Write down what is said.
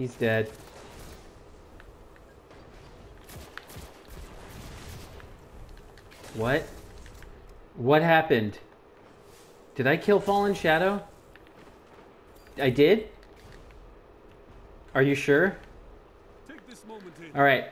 He's dead. What? What happened? Did I kill Fallen Shadow? I did? Are you sure? Alright,